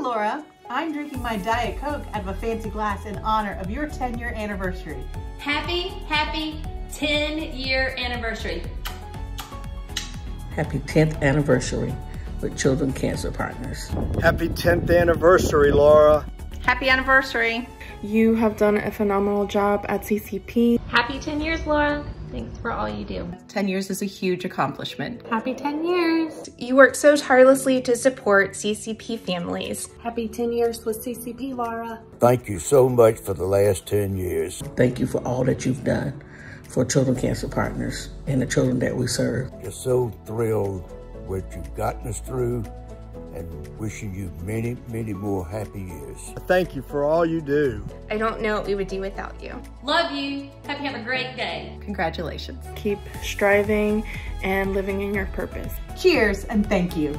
Laura. I'm drinking my Diet Coke out of a fancy glass in honor of your 10 year anniversary. Happy, happy 10 year anniversary. Happy 10th anniversary with Children Cancer Partners. Happy 10th anniversary, Laura. Happy anniversary. You have done a phenomenal job at CCP. Happy 10 years, Laura. Thanks for all you do. 10 years is a huge accomplishment. Happy 10 years. You work so tirelessly to support CCP families. Happy 10 years with CCP, Laura. Thank you so much for the last 10 years. Thank you for all that you've done for Children Cancer Partners and the children that we serve. Just so thrilled what you've gotten us through and wishing you many, many more happy years. Thank you for all you do. I don't know what we would do without you. Love you. Hope you have a great day. Congratulations. Keep striving and living in your purpose. Cheers and thank you.